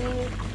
see.